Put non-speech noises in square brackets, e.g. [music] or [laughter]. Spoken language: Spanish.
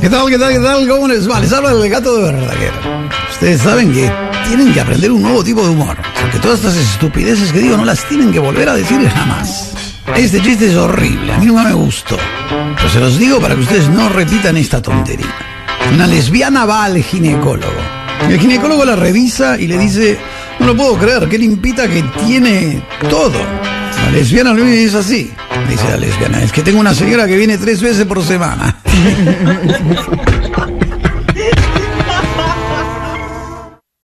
¿Qué tal, qué tal, qué tal? ¿Cómo les va? Les habla el gato de Verdaguer. Ustedes saben que tienen que aprender un nuevo tipo de humor. Porque todas estas estupideces que digo no las tienen que volver a decir jamás. Este chiste es horrible, a mí no me gustó. Pero se los digo para que ustedes no repitan esta tontería. Una lesbiana va al ginecólogo. El ginecólogo la revisa y le dice, no lo puedo creer, qué limpita que tiene todo. La lesbiana lo dice así. Dice la lesbiana, es que tengo una señora que viene tres veces por semana. [laughs]